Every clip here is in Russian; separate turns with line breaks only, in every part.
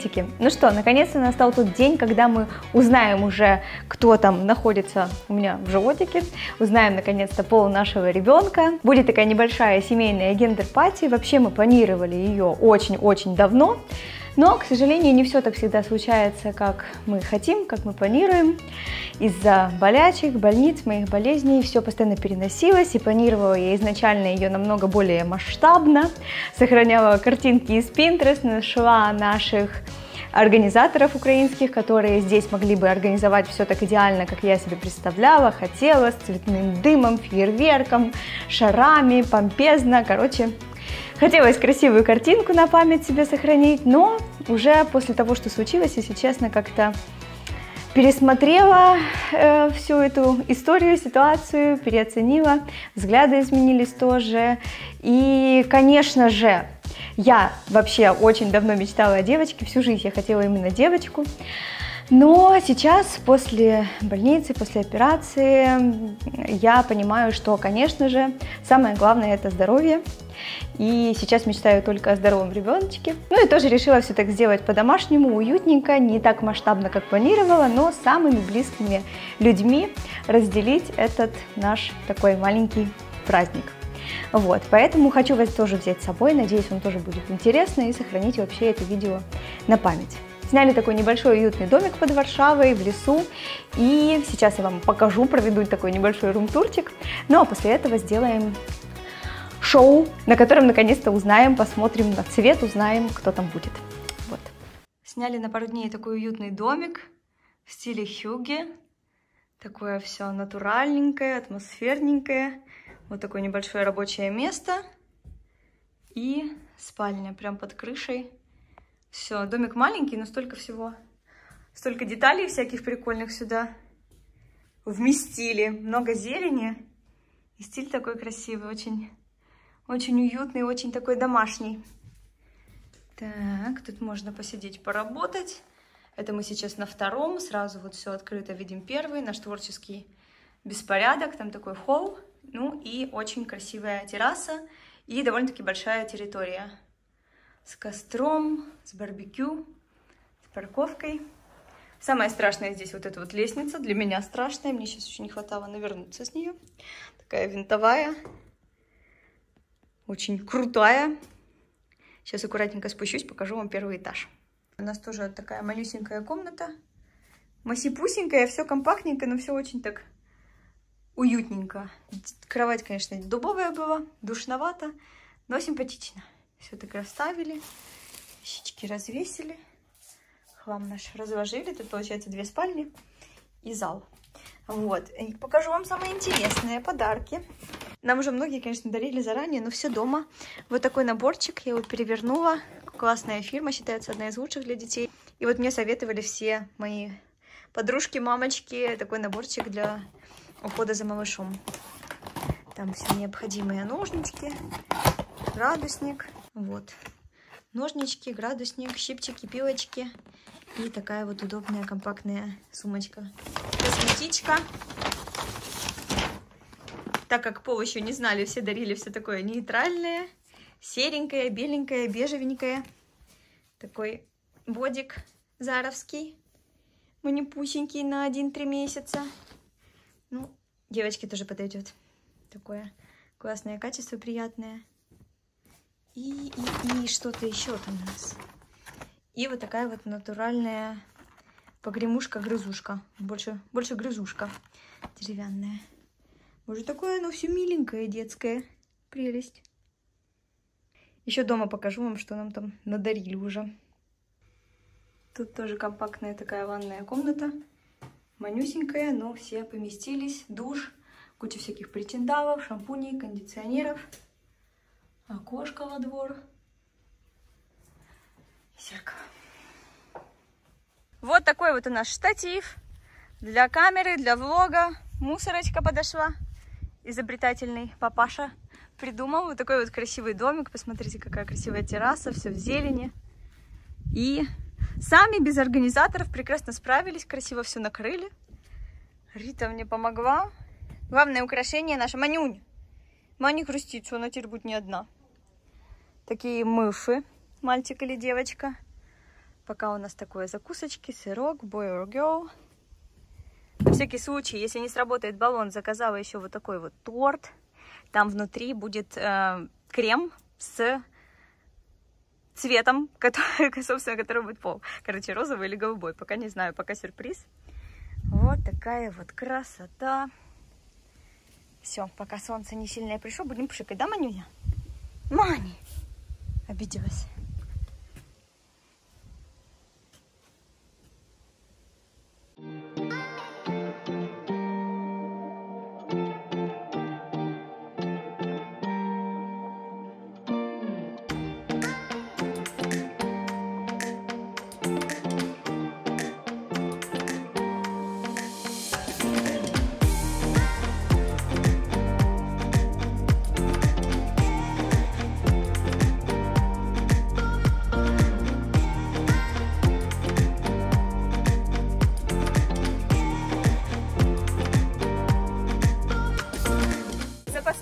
Приветики! Ну что, наконец-то настал тот день, когда мы узнаем уже, кто там находится у меня в животике, узнаем наконец-то пол нашего ребенка. Будет такая небольшая семейная гендер-пати, вообще мы планировали ее очень-очень давно, но, к сожалению, не все так всегда случается, как мы хотим, как мы планируем. Из-за болячек, больниц, моих болезней все постоянно переносилось, и планировала я изначально ее намного более масштабно, сохраняла картинки из Pinterest, нашла наших организаторов украинских, которые здесь могли бы организовать все так идеально, как я себе представляла, хотела, с цветным дымом, фейерверком, шарами, помпезно, короче, Хотелось красивую картинку на память себе сохранить, но уже после того, что случилось, если честно, как-то пересмотрела э, всю эту историю, ситуацию, переоценила, взгляды изменились тоже. И, конечно же, я вообще очень давно мечтала о девочке, всю жизнь я хотела именно девочку. Но сейчас, после больницы, после операции, я понимаю, что, конечно же, самое главное – это здоровье. И сейчас мечтаю только о здоровом ребеночке. Ну и тоже решила все так сделать по-домашнему, уютненько, не так масштабно, как планировала, но с самыми близкими людьми разделить этот наш такой маленький праздник. Вот, поэтому хочу вас тоже взять с собой, надеюсь, вам тоже будет интересно и сохранить вообще это видео на память. Сняли такой небольшой уютный домик под Варшавой в лесу. И сейчас я вам покажу, проведу такой небольшой рум-турчик. Ну а после этого сделаем шоу, на котором наконец-то узнаем, посмотрим на цвет, узнаем, кто там будет. Вот. Сняли на пару дней такой уютный домик в стиле хюги. Такое все натуральненькое, атмосферненькое. Вот такое небольшое рабочее место. И спальня прям под крышей. Все, домик маленький, но столько всего, столько деталей всяких прикольных сюда вместили. Много зелени. И стиль такой красивый, очень, очень уютный, очень такой домашний. Так, тут можно посидеть, поработать. Это мы сейчас на втором, сразу вот все открыто видим первый, наш творческий беспорядок, там такой холл, ну и очень красивая терраса и довольно-таки большая территория с костром, с барбекю, с парковкой. Самое страшное здесь вот эта вот лестница. Для меня страшная. Мне сейчас очень не хватало навернуться с нее. Такая винтовая. Очень крутая. Сейчас аккуратненько спущусь, покажу вам первый этаж. У нас тоже такая малюсенькая комната. Масипусенькая, все компактненько, но все очень так уютненько. Кровать, конечно, дубовая была, душновато, но симпатично. Все так расставили, щечки развесили, хлам наш разложили. Тут получается две спальни и зал. Вот, и покажу вам самые интересные подарки. Нам уже многие, конечно, дарили заранее, но все дома. Вот такой наборчик, я его перевернула. Классная фирма, считается одна из лучших для детей. И вот мне советовали все мои подружки, мамочки, такой наборчик для ухода за малышом. Там все необходимые ножнички, градусник, вот. Ножнички, градусник, щипчики, пилочки. И такая вот удобная компактная сумочка. Косметичка. Так как пол еще не знали, все дарили все такое нейтральное. Серенькое, беленькое, бежевенькое. Такой бодик заровский. Манипусенький на 1-3 месяца. Ну, девочке тоже подойдет. Такое классное качество, приятное. И, и, и что-то еще там у нас. И вот такая вот натуральная погремушка-грызушка. Больше, больше грызушка деревянная. Может, такое оно все миленькое, детское. Прелесть. Еще дома покажу вам, что нам там надарили уже. Тут тоже компактная такая ванная комната. Манюсенькая, но все поместились. Душ, куча всяких притендалов, шампуней, кондиционеров окошко во двор, зеркало. Вот такой вот у нас штатив для камеры, для влога. Мусорочка подошла. Изобретательный папаша придумал вот такой вот красивый домик. Посмотрите, какая красивая терраса, все в зелени. И сами без организаторов прекрасно справились, красиво все накрыли. Рита мне помогла. Главное украшение наше Манюнь. Маня хрустит, что она теперь будет не одна такие мыши, мальчик или девочка. Пока у нас такое закусочки, сырок, boy or girl. На всякий случай, если не сработает баллон, заказала еще вот такой вот торт. Там внутри будет э, крем с цветом, который, собственно, который будет пол. Короче, розовый или голубой. Пока не знаю, пока сюрприз. Вот такая вот красота. Все, пока солнце не сильное пришло, будем пшикать, да, Манюня? Мани! Обиделась.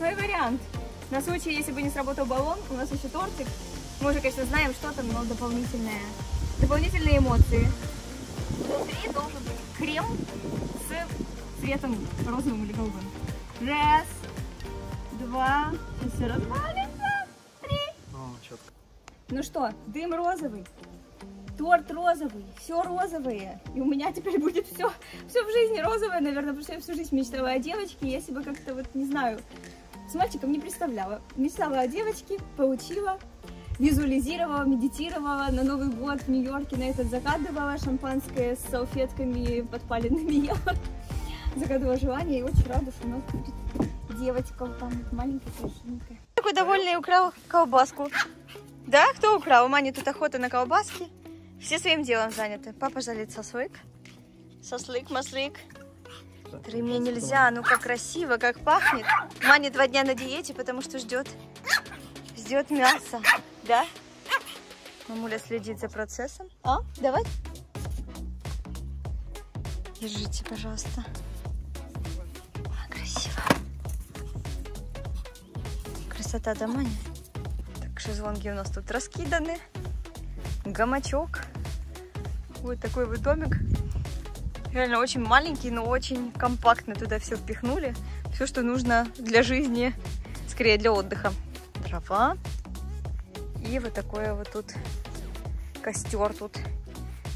Запасной вариант. На случай, если бы не сработал баллон, у нас еще тортик. Мы уже, конечно, знаем, что там, но дополнительное. Дополнительные эмоции. Внутри должен быть крем с цветом розовым или голубым. Раз, два, сейчас все развалится. Три.
О, четко.
Ну что, дым розовый, торт розовый, все розовое. И у меня теперь будет все, все в жизни розовое, наверное, потому что я всю жизнь мечтала о девочке. Если бы как-то вот, не знаю, с мальчиком не представляла. Мечтала о девочке, получила, визуализировала, медитировала на Новый год в Нью-Йорке, на этот загадывала шампанское с салфетками подпаленными ела. Загадывала желание и очень рада, что у нас будет девочка там маленькая, красивенькая. Такой довольный украл колбаску. Да, кто украл? У Мани тут охота на колбаски. Все своим делом заняты. Папа залит сослык. Сослык, маслык. Который мне нельзя, ну как красиво, как пахнет. Маня два дня на диете, потому что ждет, ждет мясо, да? Мамуля следит за процессом. А, давай. Держите, пожалуйста. А, красиво. Красота, да, Маня? Так, шезлонги у нас тут раскиданы. Гамачок. Вот такой вот домик. Реально очень маленький, но очень компактно туда все впихнули. Все, что нужно для жизни, скорее для отдыха. Трава. И вот такое вот тут костер тут.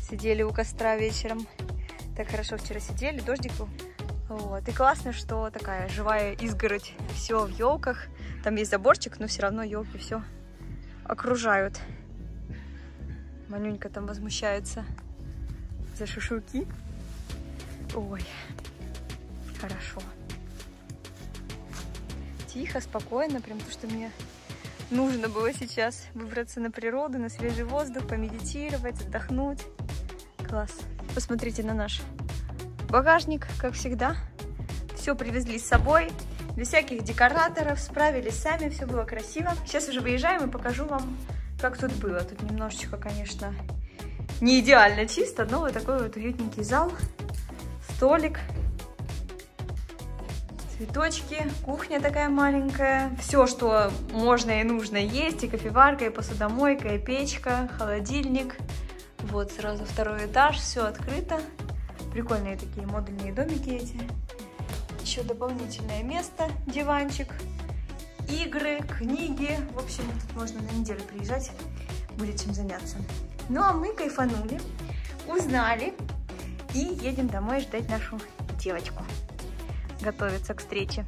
Сидели у костра вечером. Так хорошо вчера сидели, дождик был. Вот. И классно, что такая живая изгородь. Все в елках. Там есть заборчик, но все равно елки все окружают. Манюнька там возмущается за шашлыки. Ой, хорошо. Тихо, спокойно, прям то, что мне нужно было сейчас выбраться на природу, на свежий воздух, помедитировать, отдохнуть. Класс. Посмотрите на наш багажник, как всегда. Все привезли с собой, без всяких декораторов, справились сами, все было красиво. Сейчас уже выезжаем и покажу вам, как тут было. Тут немножечко, конечно, не идеально чисто, но вот такой вот уютненький зал, столик, цветочки, кухня такая маленькая. Все, что можно и нужно есть, и кофеварка, и посудомойка, и печка, холодильник. Вот сразу второй этаж, все открыто. Прикольные такие модульные домики эти. Еще дополнительное место, диванчик, игры, книги. В общем, тут можно на неделю приезжать, будет чем заняться. Ну а мы кайфанули, узнали и едем домой ждать нашу девочку. Готовиться к встрече.